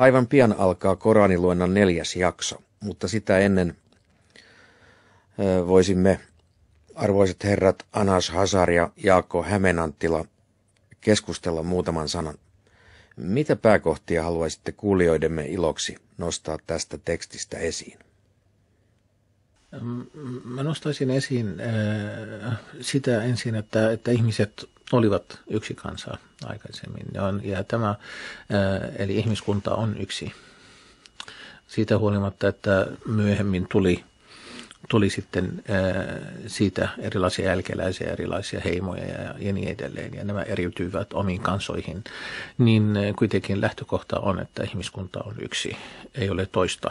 Aivan pian alkaa Koraniluennan neljäs jakso, mutta sitä ennen voisimme, arvoisat herrat Anas Hazar ja Jaakko Hämenanttila, keskustella muutaman sanan. Mitä pääkohtia haluaisitte kuulijoidemme iloksi nostaa tästä tekstistä esiin? Mä nostaisin esiin sitä ensin, että, että ihmiset olivat yksi kansa aikaisemmin. Ja, on, ja tämä, eli ihmiskunta on yksi. Siitä huolimatta, että myöhemmin tuli, tuli sitten siitä erilaisia jälkeläisiä, erilaisia heimoja ja, ja niin edelleen, ja nämä eriytyivät omiin kansoihin, niin kuitenkin lähtökohta on, että ihmiskunta on yksi, ei ole toista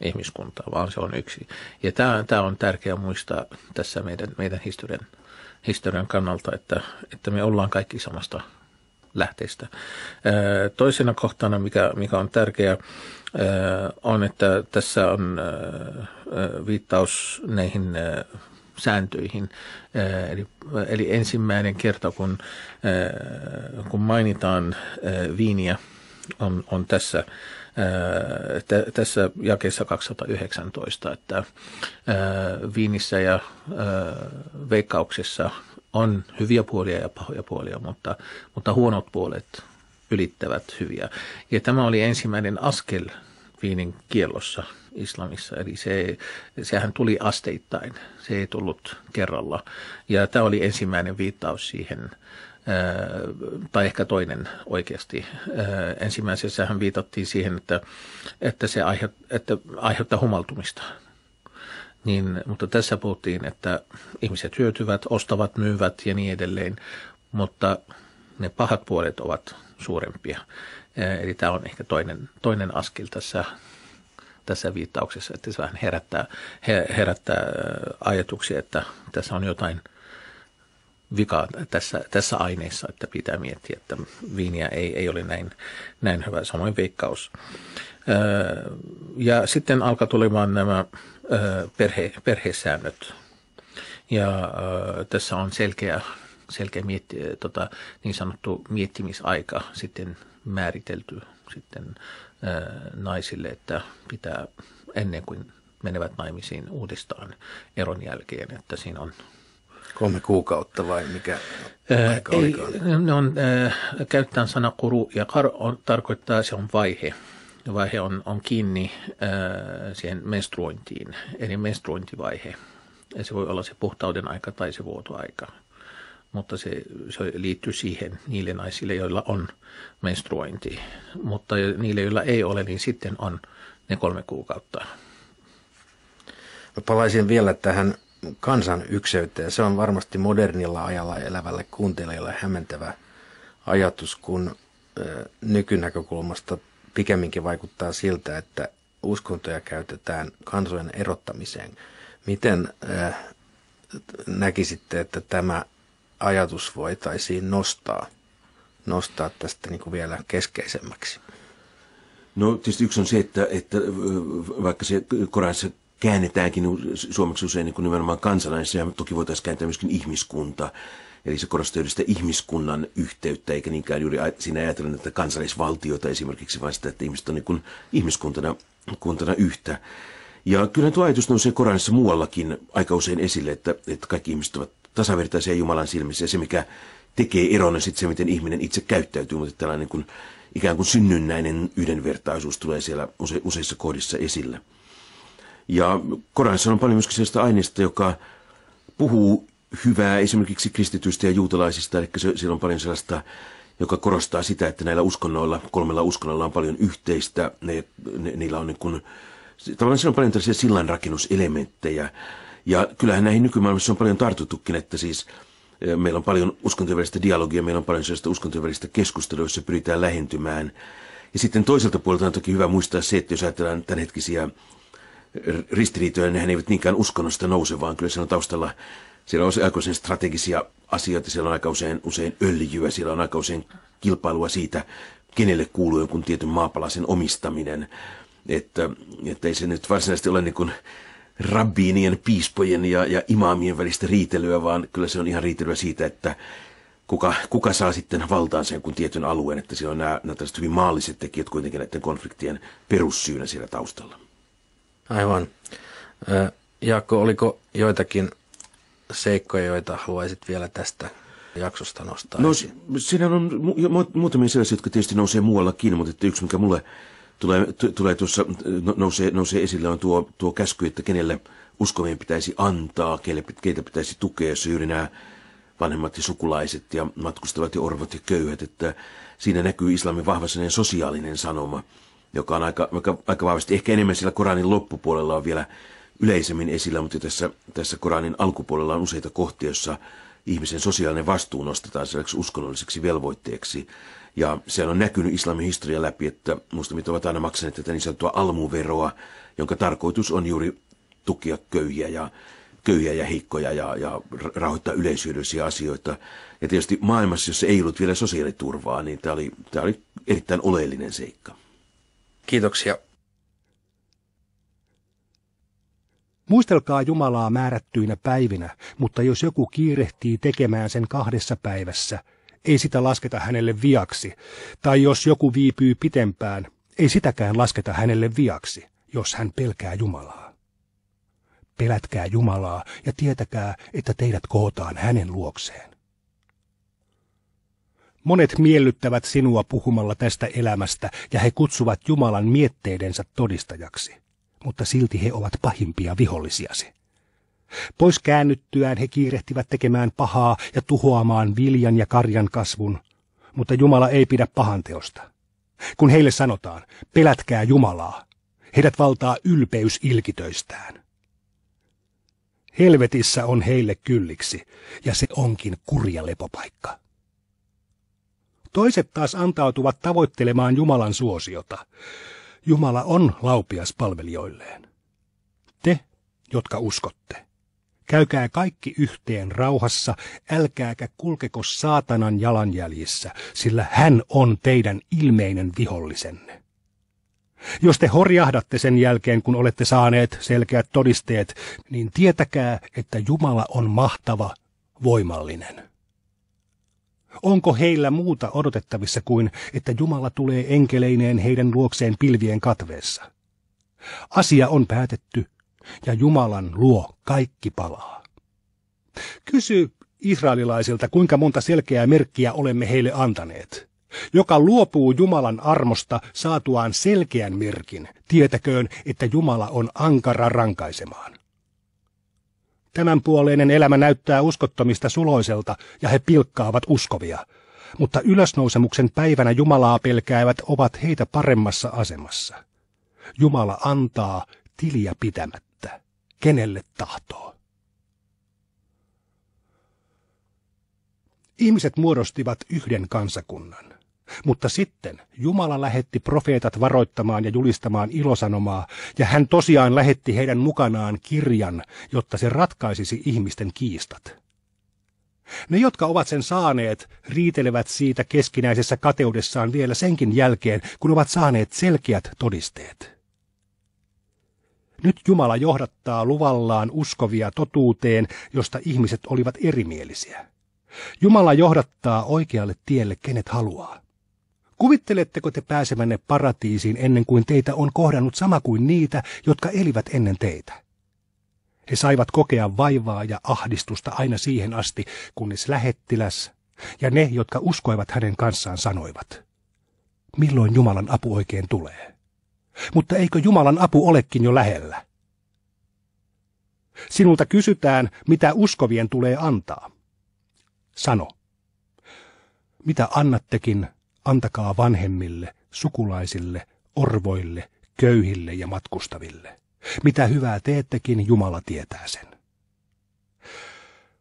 ihmiskuntaa, vaan se on yksi. Ja tämä, tämä on tärkeää muistaa tässä meidän, meidän historian historian kannalta, että, että me ollaan kaikki samasta lähteestä. Toisena kohtana, mikä, mikä on tärkeä, on, että tässä on viittaus näihin sääntöihin. Eli, eli ensimmäinen kerta, kun, kun mainitaan viiniä, on, on tässä Tässä jakeessa 219, että Viinissä ja Veikkauksessa on hyviä puolia ja pahoja puolia, mutta, mutta huonot puolet ylittävät hyviä. Ja tämä oli ensimmäinen askel viinin kiellossa islamissa, eli se, sehän tuli asteittain, se ei tullut kerralla. Ja tämä oli ensimmäinen viittaus siihen tai ehkä toinen oikeasti. Ensimmäisessähän viitattiin siihen, että, että se aiheut, että aiheuttaa humaltumista. Niin, mutta tässä puhuttiin, että ihmiset hyötyvät, ostavat, myyvät ja niin edelleen, mutta ne pahat puolet ovat suurempia. Eli tämä on ehkä toinen, toinen askel tässä, tässä viittauksessa, että se vähän herättää, herättää ajatuksia, että tässä on jotain – vika tässä, tässä aineessa, että pitää miettiä, että viiniä ei, ei ole näin, näin hyvä, samoin veikkaus. Ja sitten alkaa tulemaan nämä perhe, perhesäännöt. Ja tässä on selkeä, selkeä mietti, tota, niin sanottu miettimisaika sitten määritelty sitten naisille, että pitää ennen kuin menevät naimisiin uudestaan eron jälkeen, että siinä on Kolme kuukautta vai mikä aika Ei, ne on, äh, käytetään sana kuru ja kar on, tarkoittaa, se on vaihe. Vaihe on, on kiinni äh, siihen menstruointiin, eli menstruointivaihe. Ja se voi olla se puhtauden aika tai se vuotoaika. Mutta se, se liittyy siihen niille naisille, joilla on menstruointi. Mutta niille, joilla ei ole, niin sitten on ne kolme kuukautta. Mä palaisin vielä tähän kansan ykseyteen. Se on varmasti modernilla ajalla elävälle kuuntelijalle hämmentävä ajatus, kun nykynäkökulmasta pikemminkin vaikuttaa siltä, että uskontoja käytetään kansojen erottamiseen. Miten näkisitte, että tämä ajatus voitaisiin nostaa, nostaa tästä niin kuin vielä keskeisemmäksi? No tietysti yksi on se, että, että vaikka se Koranissa käännetäänkin suomeksi usein niin kuin nimenomaan kansalainen, ja toki voitaisiin kääntää myöskin ihmiskunta. Eli se korostaa juuri sitä ihmiskunnan yhteyttä, eikä niinkään juuri siinä ajatella että kansallisvaltiota esimerkiksi, vaan sitä, että ihmiset on niin kuin ihmiskuntana kuntana yhtä. Ja kyllä tuo ajatus nousee Koranissa muuallakin aika usein esille, että, että kaikki ihmiset ovat tasavertaisia Jumalan silmissä. Ja se, mikä tekee eron, on sitten se, miten ihminen itse käyttäytyy, mutta tällainen niin kuin, ikään kuin synnynnäinen yhdenvertaisuus tulee siellä use, useissa kohdissa esille. Ja Koranissa on paljon myöskin sellaista aineista, joka puhuu hyvää esimerkiksi kristityistä ja juutalaisista, eli se, siellä on paljon sellaista, joka korostaa sitä, että näillä uskonnoilla, kolmella uskonnolla on paljon yhteistä, ne, ne, niillä on niin kuin, tavallaan siellä on paljon tällaisia sillanrakennuselementtejä, ja kyllähän näihin nykymaailmassa on paljon tartuttukin, että siis e, meillä on paljon uskontojen välistä dialogia, meillä on paljon sellaista uskontojen välistä keskustelua, jossa pyritään lähentymään. Ja sitten toiselta puolelta on toki hyvä muistaa se, että jos ajatellaan tämänhetkisiä ristiriitoja, nehän eivät niinkään uskonnosta nouse, vaan kyllä siellä on taustalla, siellä on aika usein strategisia asioita, siellä on aika usein, usein öljyä, siellä on aika usein kilpailua siitä, kenelle kuuluu jonkun tietyn maapalasen omistaminen. Että, että ei se nyt varsinaisesti ole niin kuin rabbiinien, piispojen ja, ja imaamien välistä riitelyä, vaan kyllä se on ihan riitelyä siitä, että kuka, kuka saa sitten valtaan sen kun tietyn alueen, että siellä on nämä, nämä hyvin maalliset tekijät kuitenkin näiden konfliktien perussyynä siellä taustalla. Aivan. Jaakko, oliko joitakin seikkoja, joita haluaisit vielä tästä jaksosta nostaa No siinä on mu- muutamia sellaisia, jotka tietysti nousee muuallakin, mutta että yksi mikä mulle tulee, t- tulee tuossa, no, nousee, nousee esille on tuo, tuo käsky, että kenelle uskovien pitäisi antaa, keille, keitä pitäisi tukea, jos juuri nämä vanhemmat ja sukulaiset ja matkustavat ja orvot ja köyhät, että siinä näkyy islamin vahva sosiaalinen sanoma, joka on aika, aika, aika vahvasti, ehkä enemmän sillä Koranin loppupuolella on vielä yleisemmin esillä, mutta tässä, tässä Koranin alkupuolella on useita kohtia, joissa ihmisen sosiaalinen vastuu nostetaan sellaiseksi uskonnolliseksi velvoitteeksi. Ja se on näkynyt islamin historian läpi, että muslimit ovat aina maksaneet tätä niin sanottua almuveroa, jonka tarkoitus on juuri tukea köyhiä ja, köyhiä ja heikkoja ja, ja rahoittaa yleisyydellisiä asioita. Ja tietysti maailmassa, jossa ei ollut vielä sosiaaliturvaa, niin tämä oli, tämä oli erittäin oleellinen seikka. Kiitoksia. Muistelkaa Jumalaa määrättyinä päivinä, mutta jos joku kiirehtii tekemään sen kahdessa päivässä, ei sitä lasketa hänelle viaksi, tai jos joku viipyy pitempään, ei sitäkään lasketa hänelle viaksi, jos hän pelkää Jumalaa. Pelätkää Jumalaa ja tietäkää, että teidät kootaan hänen luokseen. Monet miellyttävät sinua puhumalla tästä elämästä ja he kutsuvat Jumalan mietteidensä todistajaksi mutta silti he ovat pahimpia vihollisiasi. Pois käännyttyään he kiirehtivät tekemään pahaa ja tuhoamaan viljan ja karjan kasvun, mutta Jumala ei pidä pahanteosta. Kun heille sanotaan, pelätkää Jumalaa, heidät valtaa ylpeys ilkitöistään. Helvetissä on heille kylliksi, ja se onkin kurja lepopaikka. Toiset taas antautuvat tavoittelemaan Jumalan suosiota. Jumala on laupias palvelijoilleen. Te, jotka uskotte, käykää kaikki yhteen rauhassa, älkääkä kulkeko saatanan jalanjäljissä, sillä hän on teidän ilmeinen vihollisenne. Jos te horjahdatte sen jälkeen, kun olette saaneet selkeät todisteet, niin tietäkää, että Jumala on mahtava, voimallinen. Onko heillä muuta odotettavissa kuin, että Jumala tulee enkeleineen heidän luokseen pilvien katveessa? Asia on päätetty, ja Jumalan luo kaikki palaa. Kysy israelilaisilta, kuinka monta selkeää merkkiä olemme heille antaneet. Joka luopuu Jumalan armosta saatuaan selkeän merkin, tietäköön, että Jumala on ankara rankaisemaan. Tämän puoleinen elämä näyttää uskottomista suloiselta ja he pilkkaavat uskovia. Mutta ylösnousemuksen päivänä Jumalaa pelkäävät ovat heitä paremmassa asemassa. Jumala antaa tiliä pitämättä, kenelle tahtoo. Ihmiset muodostivat yhden kansakunnan. Mutta sitten Jumala lähetti profeetat varoittamaan ja julistamaan ilosanomaa, ja hän tosiaan lähetti heidän mukanaan kirjan, jotta se ratkaisisi ihmisten kiistat. Ne, jotka ovat sen saaneet, riitelevät siitä keskinäisessä kateudessaan vielä senkin jälkeen, kun ovat saaneet selkeät todisteet. Nyt Jumala johdattaa luvallaan uskovia totuuteen, josta ihmiset olivat erimielisiä. Jumala johdattaa oikealle tielle kenet haluaa. Kuvitteletteko te pääsevänne paratiisiin ennen kuin teitä on kohdannut sama kuin niitä, jotka elivät ennen teitä? He saivat kokea vaivaa ja ahdistusta aina siihen asti, kunnes lähettiläs ja ne, jotka uskoivat hänen kanssaan, sanoivat, milloin Jumalan apu oikein tulee? Mutta eikö Jumalan apu olekin jo lähellä? Sinulta kysytään, mitä uskovien tulee antaa. Sano. Mitä annattekin, antakaa vanhemmille, sukulaisille, orvoille, köyhille ja matkustaville. Mitä hyvää teettekin, Jumala tietää sen.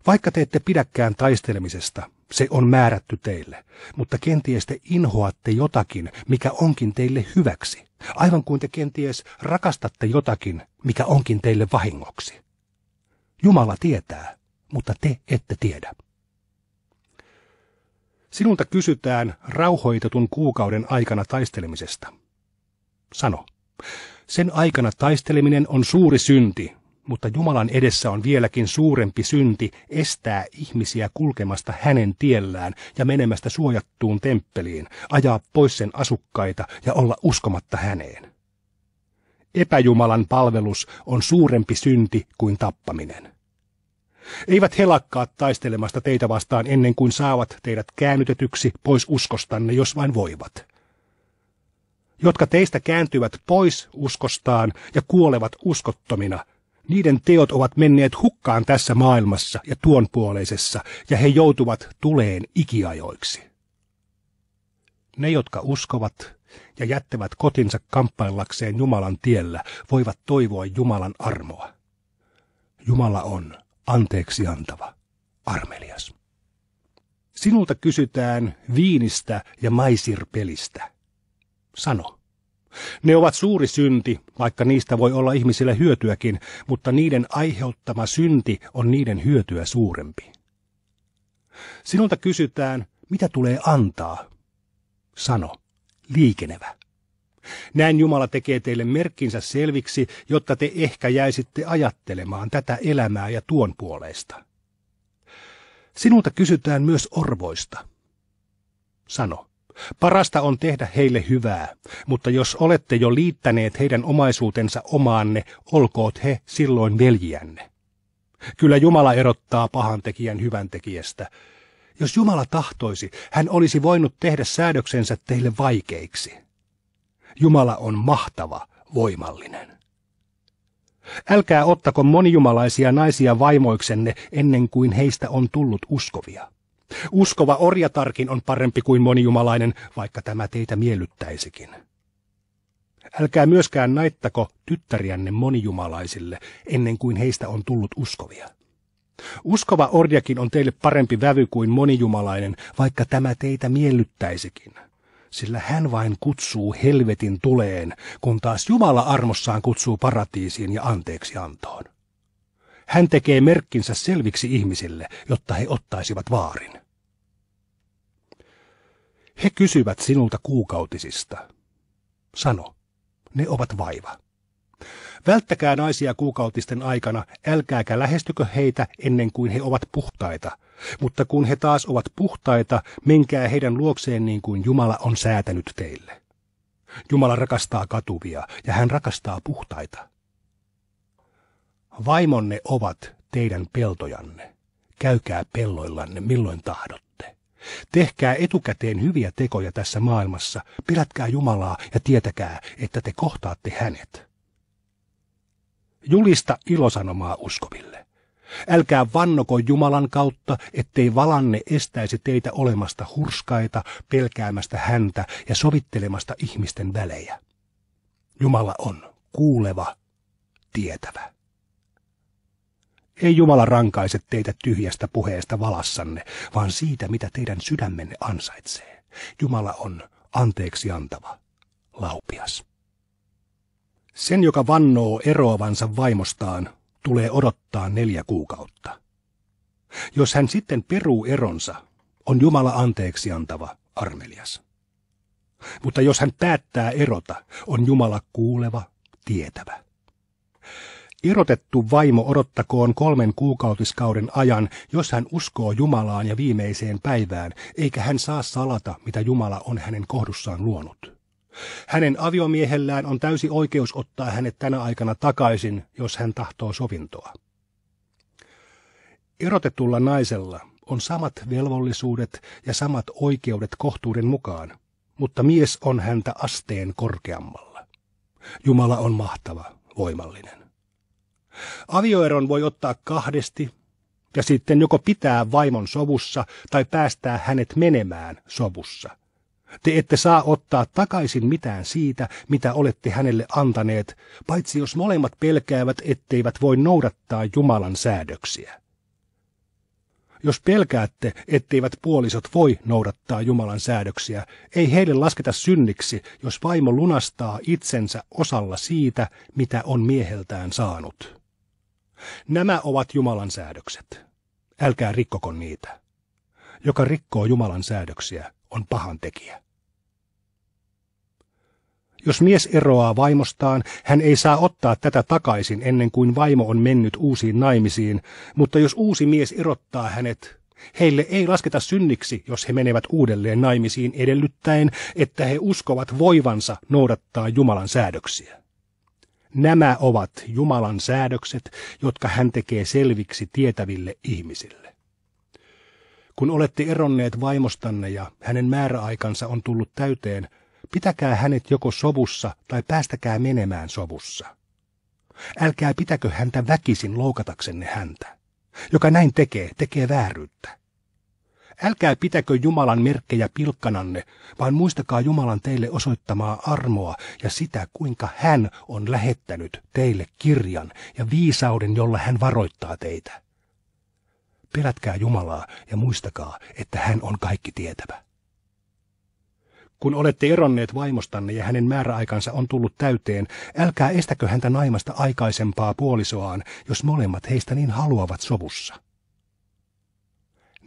Vaikka te ette pidäkään taistelemisesta, se on määrätty teille, mutta kenties te inhoatte jotakin, mikä onkin teille hyväksi, aivan kuin te kenties rakastatte jotakin, mikä onkin teille vahingoksi. Jumala tietää, mutta te ette tiedä. Sinulta kysytään rauhoitetun kuukauden aikana taistelemisesta. Sano, sen aikana taisteleminen on suuri synti, mutta Jumalan edessä on vieläkin suurempi synti estää ihmisiä kulkemasta hänen tiellään ja menemästä suojattuun temppeliin, ajaa pois sen asukkaita ja olla uskomatta häneen. Epäjumalan palvelus on suurempi synti kuin tappaminen. Eivät he lakkaa taistelemasta teitä vastaan ennen kuin saavat teidät käännytetyksi pois uskostanne, jos vain voivat. Jotka teistä kääntyvät pois uskostaan ja kuolevat uskottomina, niiden teot ovat menneet hukkaan tässä maailmassa ja tuonpuoleisessa, ja he joutuvat tuleen ikiajoiksi. Ne, jotka uskovat ja jättävät kotinsa kamppaillakseen Jumalan tiellä, voivat toivoa Jumalan armoa. Jumala on anteeksi antava, armelias. Sinulta kysytään viinistä ja maisirpelistä. Sano. Ne ovat suuri synti, vaikka niistä voi olla ihmisille hyötyäkin, mutta niiden aiheuttama synti on niiden hyötyä suurempi. Sinulta kysytään, mitä tulee antaa. Sano, liikenevä. Näin Jumala tekee teille merkkinsä selviksi, jotta te ehkä jäisitte ajattelemaan tätä elämää ja tuon puoleista. Sinulta kysytään myös orvoista. Sano, parasta on tehdä heille hyvää, mutta jos olette jo liittäneet heidän omaisuutensa omaanne, olkoot he silloin veljiänne. Kyllä Jumala erottaa pahan tekijän hyvän tekijästä. Jos Jumala tahtoisi, hän olisi voinut tehdä säädöksensä teille vaikeiksi. Jumala on mahtava, voimallinen. Älkää ottako monijumalaisia naisia vaimoiksenne ennen kuin heistä on tullut uskovia. Uskova orjatarkin on parempi kuin monijumalainen, vaikka tämä teitä miellyttäisikin. Älkää myöskään naittako tyttäriänne monijumalaisille ennen kuin heistä on tullut uskovia. Uskova orjakin on teille parempi vävy kuin monijumalainen, vaikka tämä teitä miellyttäisikin sillä hän vain kutsuu helvetin tuleen, kun taas Jumala armossaan kutsuu paratiisiin ja anteeksi antoon. Hän tekee merkkinsä selviksi ihmisille, jotta he ottaisivat vaarin. He kysyvät sinulta kuukautisista. Sano, ne ovat vaiva. Välttäkää naisia kuukautisten aikana, älkääkä lähestykö heitä ennen kuin he ovat puhtaita, mutta kun he taas ovat puhtaita, menkää heidän luokseen niin kuin Jumala on säätänyt teille. Jumala rakastaa katuvia ja hän rakastaa puhtaita. Vaimonne ovat teidän peltojanne. Käykää pelloillanne milloin tahdotte. Tehkää etukäteen hyviä tekoja tässä maailmassa, pelätkää Jumalaa ja tietäkää, että te kohtaatte hänet. Julista ilosanomaa uskoville. Älkää vannoko Jumalan kautta, ettei valanne estäisi teitä olemasta hurskaita, pelkäämästä häntä ja sovittelemasta ihmisten välejä. Jumala on kuuleva, tietävä. Ei Jumala rankaise teitä tyhjästä puheesta valassanne, vaan siitä, mitä teidän sydämenne ansaitsee. Jumala on anteeksi antava, laupias. Sen, joka vannoo eroavansa vaimostaan, tulee odottaa neljä kuukautta. Jos hän sitten peruu eronsa, on Jumala anteeksi antava, armelias. Mutta jos hän päättää erota, on Jumala kuuleva, tietävä. Erotettu vaimo odottakoon kolmen kuukautiskauden ajan, jos hän uskoo Jumalaan ja viimeiseen päivään, eikä hän saa salata, mitä Jumala on hänen kohdussaan luonut. Hänen aviomiehellään on täysi oikeus ottaa hänet tänä aikana takaisin, jos hän tahtoo sovintoa. Erotetulla naisella on samat velvollisuudet ja samat oikeudet kohtuuden mukaan, mutta mies on häntä asteen korkeammalla. Jumala on mahtava, voimallinen. Avioeron voi ottaa kahdesti, ja sitten joko pitää vaimon sovussa tai päästää hänet menemään sovussa – te ette saa ottaa takaisin mitään siitä, mitä olette hänelle antaneet, paitsi jos molemmat pelkäävät, etteivät voi noudattaa Jumalan säädöksiä. Jos pelkäätte, etteivät puolisot voi noudattaa Jumalan säädöksiä, ei heille lasketa synniksi, jos vaimo lunastaa itsensä osalla siitä, mitä on mieheltään saanut. Nämä ovat Jumalan säädökset. Älkää rikkoko niitä. Joka rikkoo Jumalan säädöksiä, on pahan tekijä. Jos mies eroaa vaimostaan, hän ei saa ottaa tätä takaisin ennen kuin vaimo on mennyt uusiin naimisiin, mutta jos uusi mies erottaa hänet, heille ei lasketa synniksi, jos he menevät uudelleen naimisiin edellyttäen, että he uskovat voivansa noudattaa Jumalan säädöksiä. Nämä ovat Jumalan säädökset, jotka hän tekee selviksi tietäville ihmisille. Kun olette eronneet vaimostanne ja hänen määräaikansa on tullut täyteen, pitäkää hänet joko sovussa tai päästäkää menemään sovussa. Älkää pitäkö häntä väkisin loukataksenne häntä. Joka näin tekee, tekee vääryyttä. Älkää pitäkö Jumalan merkkejä pilkkananne, vaan muistakaa Jumalan teille osoittamaa armoa ja sitä, kuinka hän on lähettänyt teille kirjan ja viisauden, jolla hän varoittaa teitä. Pelätkää Jumalaa ja muistakaa, että hän on kaikki tietävä. Kun olette eronneet vaimostanne ja hänen määräaikansa on tullut täyteen, älkää estäkö häntä naimasta aikaisempaa puolisoaan, jos molemmat heistä niin haluavat sovussa.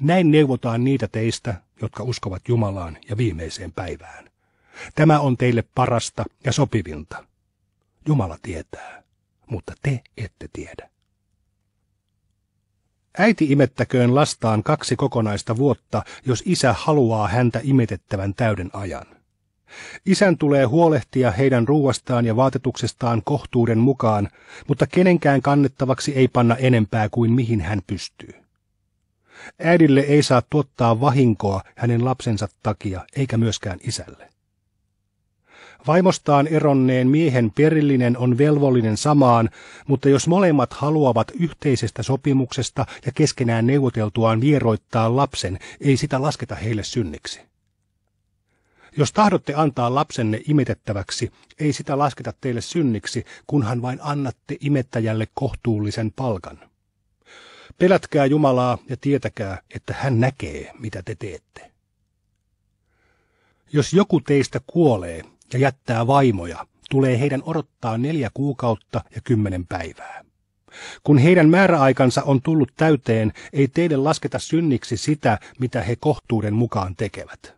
Näin neuvotaan niitä teistä, jotka uskovat Jumalaan ja viimeiseen päivään. Tämä on teille parasta ja sopivinta. Jumala tietää, mutta te ette tiedä. Äiti imettäköön lastaan kaksi kokonaista vuotta, jos isä haluaa häntä imetettävän täyden ajan. Isän tulee huolehtia heidän ruuastaan ja vaatetuksestaan kohtuuden mukaan, mutta kenenkään kannettavaksi ei panna enempää kuin mihin hän pystyy. Äidille ei saa tuottaa vahinkoa hänen lapsensa takia, eikä myöskään isälle. Vaimostaan eronneen miehen perillinen on velvollinen samaan, mutta jos molemmat haluavat yhteisestä sopimuksesta ja keskenään neuvoteltuaan vieroittaa lapsen, ei sitä lasketa heille synniksi. Jos tahdotte antaa lapsenne imetettäväksi, ei sitä lasketa teille synniksi, kunhan vain annatte imettäjälle kohtuullisen palkan. Pelätkää Jumalaa ja tietäkää, että hän näkee, mitä te teette. Jos joku teistä kuolee ja jättää vaimoja, tulee heidän odottaa neljä kuukautta ja kymmenen päivää. Kun heidän määräaikansa on tullut täyteen, ei teille lasketa synniksi sitä, mitä he kohtuuden mukaan tekevät.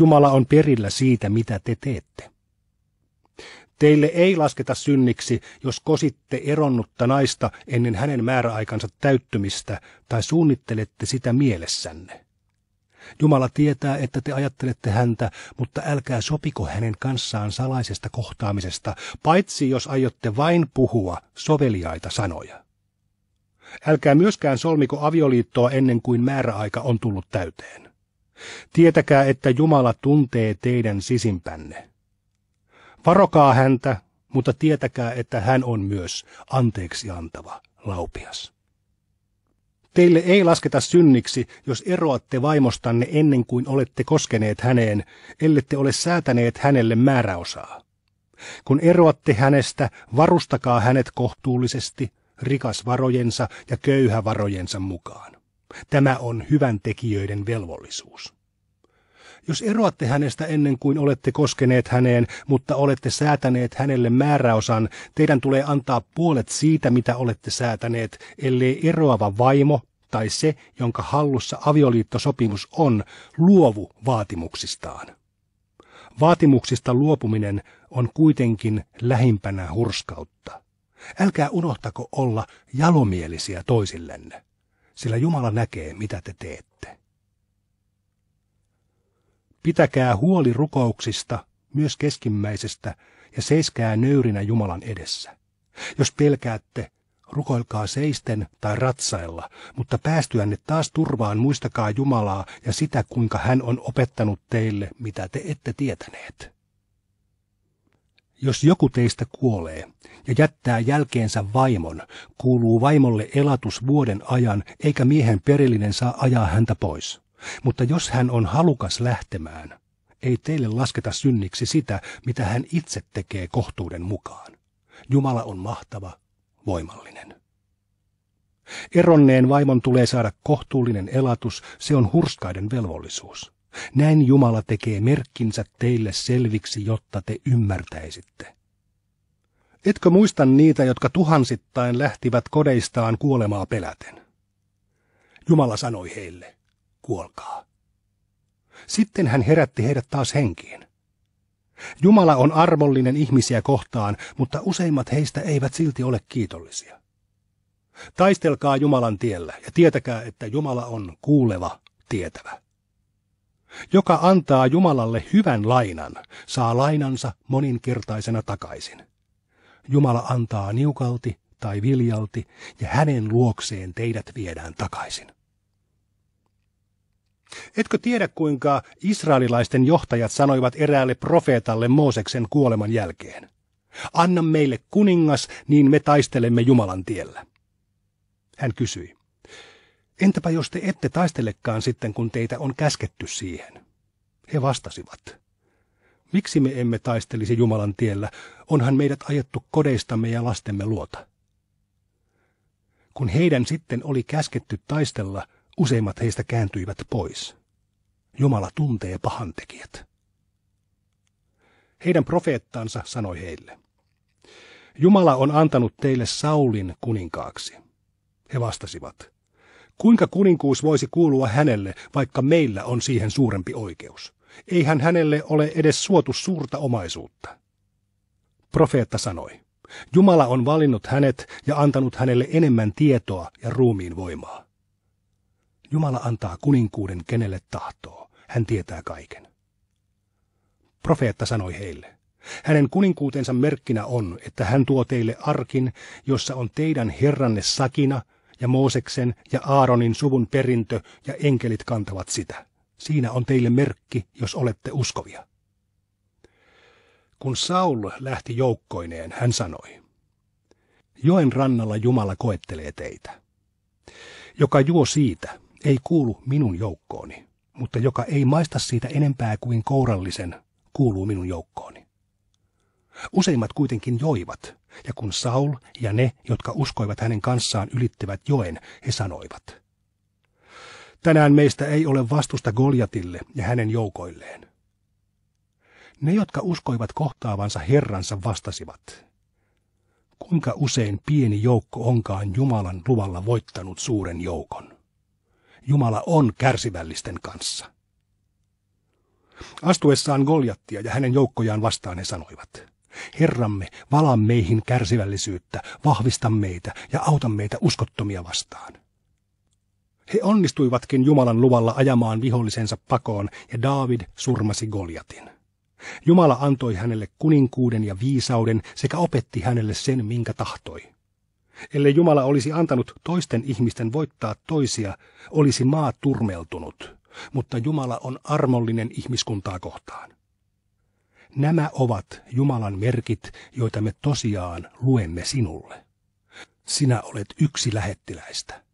Jumala on perillä siitä, mitä te teette. Teille ei lasketa synniksi, jos kositte eronnutta naista ennen hänen määräaikansa täyttymistä tai suunnittelette sitä mielessänne. Jumala tietää, että te ajattelette häntä, mutta älkää sopiko hänen kanssaan salaisesta kohtaamisesta, paitsi jos aiotte vain puhua soveliaita sanoja. Älkää myöskään solmiko avioliittoa ennen kuin määräaika on tullut täyteen. Tietäkää, että Jumala tuntee teidän sisimpänne. Varokaa häntä, mutta tietäkää, että hän on myös anteeksi antava, laupias. Teille ei lasketa synniksi, jos eroatte vaimostanne ennen kuin olette koskeneet häneen, ellette ole säätäneet hänelle määräosaa. Kun eroatte hänestä, varustakaa hänet kohtuullisesti, rikas varojensa ja köyhä varojensa mukaan. Tämä on hyvän tekijöiden velvollisuus. Jos eroatte hänestä ennen kuin olette koskeneet häneen, mutta olette säätäneet hänelle määräosan, teidän tulee antaa puolet siitä, mitä olette säätäneet, ellei eroava vaimo tai se, jonka hallussa avioliittosopimus on, luovu vaatimuksistaan. Vaatimuksista luopuminen on kuitenkin lähimpänä hurskautta. Älkää unohtako olla jalomielisiä toisillenne, sillä Jumala näkee, mitä te teette. Pitäkää huoli rukouksista, myös keskimmäisestä, ja seiskää nöyrinä Jumalan edessä. Jos pelkäätte, rukoilkaa seisten tai ratsailla, mutta päästyänne taas turvaan muistakaa Jumalaa ja sitä, kuinka hän on opettanut teille, mitä te ette tietäneet. Jos joku teistä kuolee ja jättää jälkeensä vaimon, kuuluu vaimolle elatus vuoden ajan, eikä miehen perillinen saa ajaa häntä pois. Mutta jos hän on halukas lähtemään, ei teille lasketa synniksi sitä, mitä hän itse tekee kohtuuden mukaan. Jumala on mahtava, voimallinen. Eronneen vaimon tulee saada kohtuullinen elatus, se on hurskaiden velvollisuus. Näin Jumala tekee merkkinsä teille selviksi, jotta te ymmärtäisitte. Etkö muista niitä, jotka tuhansittain lähtivät kodeistaan kuolemaa peläten? Jumala sanoi heille, kuolkaa. Sitten hän herätti heidät taas henkiin. Jumala on armollinen ihmisiä kohtaan, mutta useimmat heistä eivät silti ole kiitollisia. Taistelkaa Jumalan tiellä ja tietäkää, että Jumala on kuuleva, tietävä. Joka antaa Jumalalle hyvän lainan, saa lainansa moninkertaisena takaisin. Jumala antaa niukalti tai viljalti, ja hänen luokseen teidät viedään takaisin. Etkö tiedä, kuinka israelilaisten johtajat sanoivat eräälle profeetalle Mooseksen kuoleman jälkeen? Anna meille kuningas, niin me taistelemme Jumalan tiellä. Hän kysyi, entäpä jos te ette taistelekaan sitten, kun teitä on käsketty siihen? He vastasivat, miksi me emme taistelisi Jumalan tiellä, onhan meidät ajettu kodeistamme ja lastemme luota. Kun heidän sitten oli käsketty taistella, useimmat heistä kääntyivät pois. Jumala tuntee pahantekijät. Heidän profeettansa sanoi heille, Jumala on antanut teille Saulin kuninkaaksi. He vastasivat, kuinka kuninkuus voisi kuulua hänelle, vaikka meillä on siihen suurempi oikeus? Eihän hänelle ole edes suotu suurta omaisuutta. Profeetta sanoi, Jumala on valinnut hänet ja antanut hänelle enemmän tietoa ja ruumiin voimaa. Jumala antaa kuninkuuden kenelle tahtoo. Hän tietää kaiken. Profeetta sanoi heille, hänen kuninkuutensa merkkinä on, että hän tuo teille arkin, jossa on teidän herranne Sakina ja Mooseksen ja Aaronin suvun perintö ja enkelit kantavat sitä. Siinä on teille merkki, jos olette uskovia. Kun Saul lähti joukkoineen, hän sanoi, Joen rannalla Jumala koettelee teitä. Joka juo siitä, ei kuulu minun joukkooni, mutta joka ei maista siitä enempää kuin kourallisen, kuuluu minun joukkooni. Useimmat kuitenkin joivat, ja kun Saul ja ne, jotka uskoivat hänen kanssaan, ylittivät joen, he sanoivat, Tänään meistä ei ole vastusta Goljatille ja hänen joukoilleen. Ne, jotka uskoivat kohtaavansa Herransa, vastasivat, kuinka usein pieni joukko onkaan Jumalan luvalla voittanut suuren joukon. Jumala on kärsivällisten kanssa. Astuessaan Goljattia ja hänen joukkojaan vastaan he sanoivat, Herramme, vala meihin kärsivällisyyttä, vahvista meitä ja auta meitä uskottomia vastaan. He onnistuivatkin Jumalan luvalla ajamaan vihollisensa pakoon ja David surmasi Goljatin. Jumala antoi hänelle kuninkuuden ja viisauden sekä opetti hänelle sen, minkä tahtoi. Ellei Jumala olisi antanut toisten ihmisten voittaa toisia, olisi maa turmeltunut, mutta Jumala on armollinen ihmiskuntaa kohtaan. Nämä ovat Jumalan merkit, joita me tosiaan luemme sinulle. Sinä olet yksi lähettiläistä.